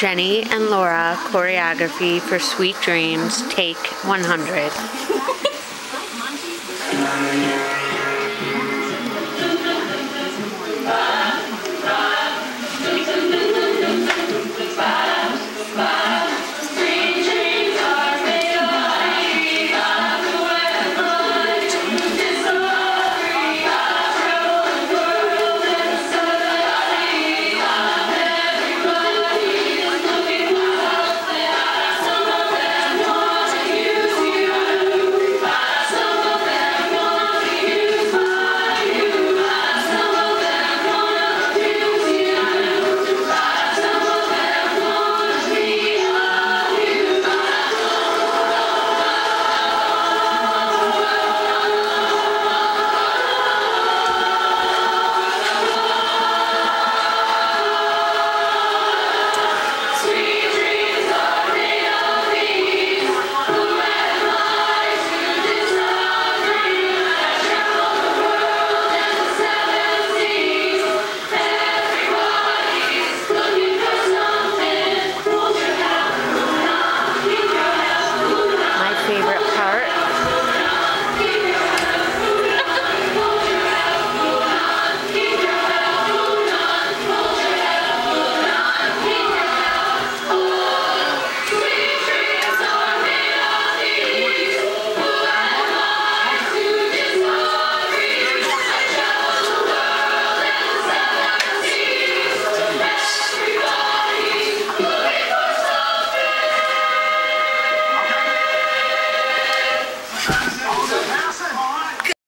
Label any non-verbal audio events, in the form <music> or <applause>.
Jenny and Laura choreography for Sweet Dreams, take 100. <laughs>